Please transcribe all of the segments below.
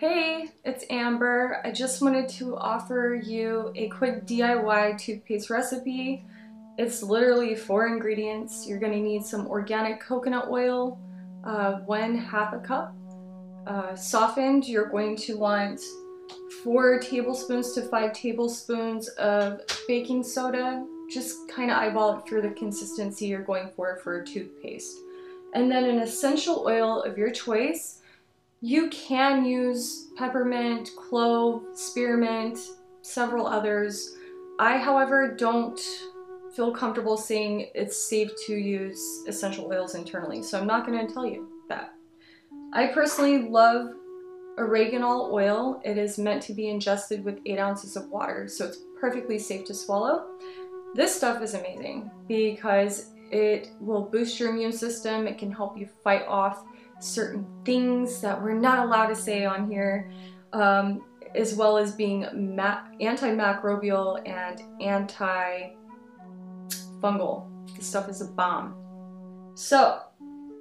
Hey, it's Amber. I just wanted to offer you a quick DIY toothpaste recipe. It's literally four ingredients. You're going to need some organic coconut oil, uh, one half a cup. Uh, softened, you're going to want four tablespoons to five tablespoons of baking soda. Just kind of eyeball it for the consistency you're going for for a toothpaste. And then an essential oil of your choice you can use peppermint, clove, spearmint, several others. I, however, don't feel comfortable saying it's safe to use essential oils internally, so I'm not going to tell you that. I personally love oregano oil. It is meant to be ingested with 8 ounces of water, so it's perfectly safe to swallow. This stuff is amazing because it will boost your immune system. It can help you fight off certain things that we're not allowed to say on here, um, as well as being antimicrobial and anti-fungal. This stuff is a bomb. So,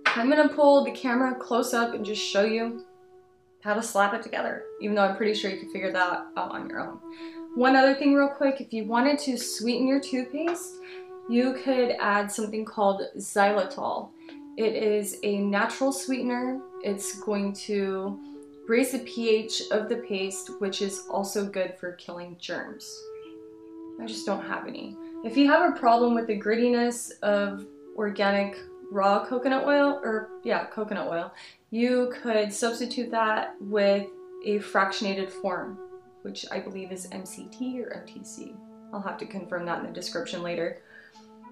I'm gonna pull the camera close up and just show you how to slap it together, even though I'm pretty sure you can figure that out on your own. One other thing real quick, if you wanted to sweeten your toothpaste, you could add something called xylitol. It is a natural sweetener. It's going to raise the pH of the paste, which is also good for killing germs. I just don't have any. If you have a problem with the grittiness of organic raw coconut oil, or yeah, coconut oil, you could substitute that with a fractionated form, which I believe is MCT or MTC. I'll have to confirm that in the description later.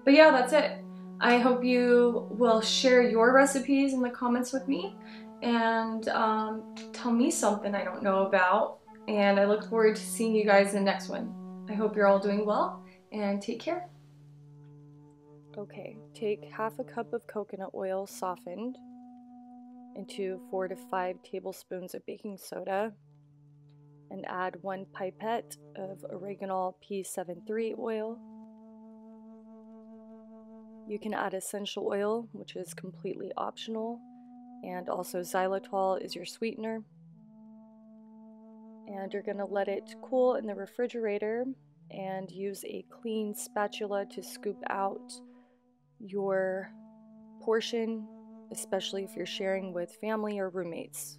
But yeah, that's it. I hope you will share your recipes in the comments with me and um, tell me something I don't know about. And I look forward to seeing you guys in the next one. I hope you're all doing well and take care. Okay, take half a cup of coconut oil softened into four to five tablespoons of baking soda and add one pipette of oregano P73 oil you can add essential oil, which is completely optional, and also xylitol is your sweetener. And you're going to let it cool in the refrigerator and use a clean spatula to scoop out your portion, especially if you're sharing with family or roommates.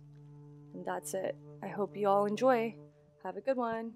And that's it. I hope you all enjoy. Have a good one.